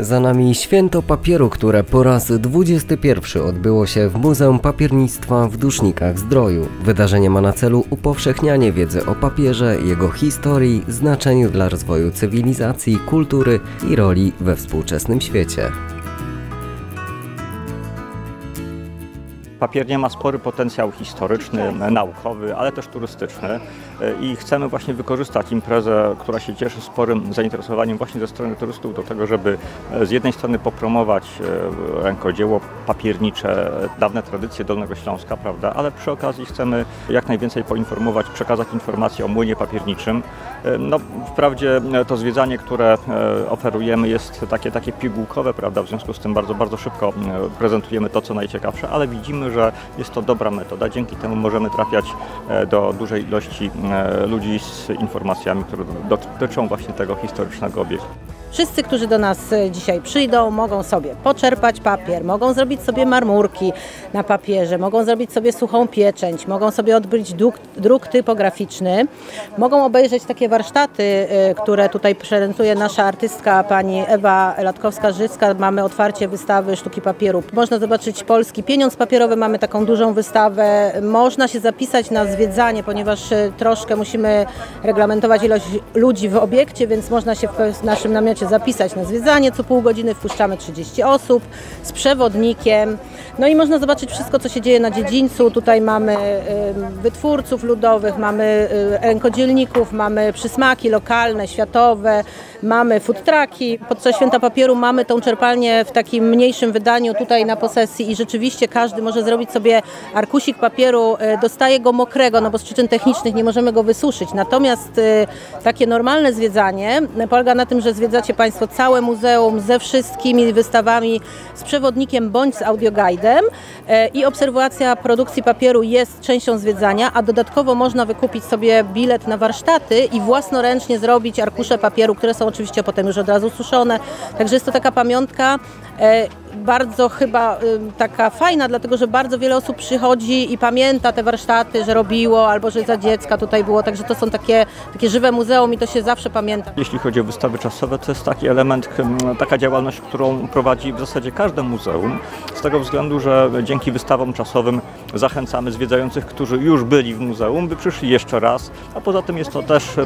Za nami święto papieru, które po raz 21 odbyło się w Muzeum Papiernictwa w Dusznikach Zdroju. Wydarzenie ma na celu upowszechnianie wiedzy o papierze, jego historii, znaczeniu dla rozwoju cywilizacji, kultury i roli we współczesnym świecie. Papiernia ma spory potencjał historyczny, naukowy, ale też turystyczny i chcemy właśnie wykorzystać imprezę, która się cieszy sporym zainteresowaniem właśnie ze strony turystów do tego, żeby z jednej strony popromować e, rękodzieło papiernicze, dawne tradycje Dolnego Śląska, prawda, ale przy okazji chcemy jak najwięcej poinformować, przekazać informacje o młynie papierniczym. E, no, wprawdzie to zwiedzanie, które e, oferujemy jest takie, takie pigułkowe, prawda, w związku z tym bardzo, bardzo szybko prezentujemy to, co najciekawsze, ale widzimy, że jest to dobra metoda. Dzięki temu możemy trafiać e, do dużej ilości e, ludzi z informacjami, które dotyczą właśnie tego historycznego obiektu. Wszyscy, którzy do nas e, dzisiaj przyjdą, mogą sobie poczerpać papier, mogą zrobić sobie marmurki na papierze, mogą zrobić sobie suchą pieczęć, mogą sobie odbyć druk, druk typograficzny, mogą obejrzeć takie warsztaty, e, które tutaj prezentuje nasza artystka pani Ewa Latkowska-Życka. Mamy otwarcie wystawy sztuki papieru. Można zobaczyć polski pieniądz papierowy, mamy taką dużą wystawę. Można się zapisać na zwiedzanie, ponieważ e, troszkę musimy reglamentować ilość ludzi w obiekcie, więc można się w naszym namiocie zapisać na zwiedzanie. Co pół godziny wpuszczamy 30 osób z przewodnikiem. No i można zobaczyć wszystko, co się dzieje na dziedzińcu. Tutaj mamy wytwórców ludowych, mamy y, rękodzielników, mamy przysmaki lokalne, światowe, mamy food trucki. Podczas Święta Papieru mamy tą czerpalnię w takim mniejszym wydaniu tutaj na posesji i rzeczywiście każdy może zrobić sobie arkusik papieru, y, dostaje go mokrego, no bo z przyczyn technicznych nie możemy go wysuszyć. Natomiast y, takie normalne zwiedzanie polega na tym, że zwiedzacie Państwo całe muzeum ze wszystkimi wystawami, z przewodnikiem bądź z audioguidem them i obserwacja produkcji papieru jest częścią zwiedzania, a dodatkowo można wykupić sobie bilet na warsztaty i własnoręcznie zrobić arkusze papieru, które są oczywiście potem już od razu suszone. Także jest to taka pamiątka e, bardzo chyba taka fajna, dlatego że bardzo wiele osób przychodzi i pamięta te warsztaty, że robiło albo że za dziecka tutaj było, także to są takie, takie żywe muzeum i to się zawsze pamięta. Jeśli chodzi o wystawy czasowe, to jest taki element, taka działalność, którą prowadzi w zasadzie każde muzeum, z tego względu, że dzięki wystawom czasowym zachęcamy zwiedzających, którzy już byli w muzeum, by przyszli jeszcze raz, a poza tym jest to też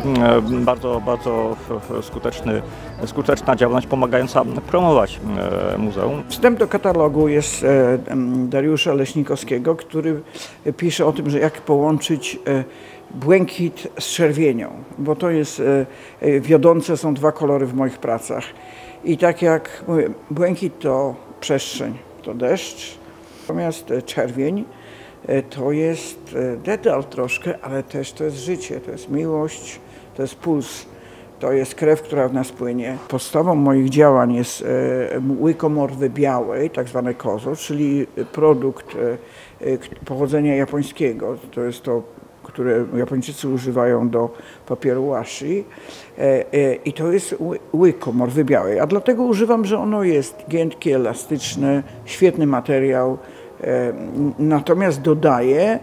bardzo, bardzo skuteczny, skuteczna działalność pomagająca promować muzeum. Wstęp do katalogu jest e, Dariusza Leśnikowskiego, który pisze o tym, że jak połączyć e, błękit z czerwienią, bo to jest e, wiodące są dwa kolory w moich pracach. I tak jak mówię, błękit to przestrzeń, to deszcz, natomiast czerwień to jest detal troszkę, ale też to jest życie, to jest miłość, to jest puls to jest krew, która w nas płynie. Podstawą moich działań jest e, łykomorwy białej, tak zwane kozo, czyli produkt e, e, pochodzenia japońskiego. To jest to które Japończycy używają do papieru washi i to jest łykomorwy białej, a dlatego używam, że ono jest giętkie, elastyczne, świetny materiał, natomiast dodaję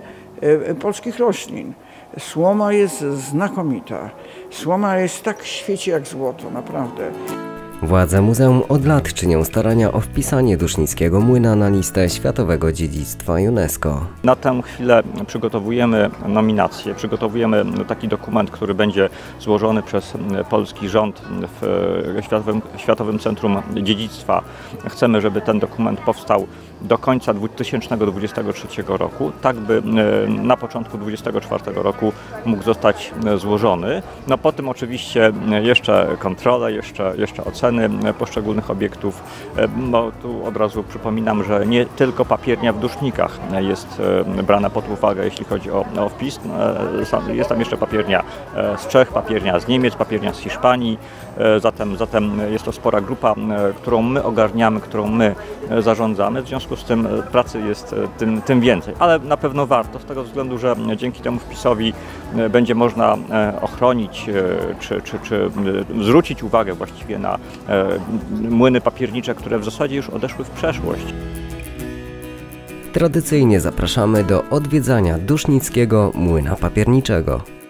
polskich roślin. Słoma jest znakomita. Słoma jest tak świeci jak złoto, naprawdę. Władze muzeum od lat czynią starania o wpisanie Dusznickiego Młyna na listę Światowego Dziedzictwa UNESCO. Na tę chwilę przygotowujemy nominację, przygotowujemy taki dokument, który będzie złożony przez polski rząd w Światowym, Światowym Centrum Dziedzictwa. Chcemy, żeby ten dokument powstał do końca 2023 roku, tak by e, na początku 2024 roku mógł zostać e, złożony. No po tym oczywiście e, jeszcze kontrole, jeszcze, jeszcze oceny poszczególnych obiektów. No, tu od razu przypominam, że nie tylko papiernia w dusznikach jest brana pod uwagę, jeśli chodzi o, o wpis. Jest tam jeszcze papiernia z Czech, papiernia z Niemiec, papiernia z Hiszpanii. Zatem, zatem jest to spora grupa, którą my ogarniamy, którą my e, zarządzamy. W związku z tym e, pracy jest e, tym, tym więcej, ale na pewno warto z tego względu, że dzięki temu wpisowi e, będzie można e, ochronić e, czy, czy, czy e, zwrócić uwagę właściwie na e, młyny papiernicze, które w zasadzie już odeszły w przeszłość. Tradycyjnie zapraszamy do odwiedzania Dusznickiego Młyna Papierniczego.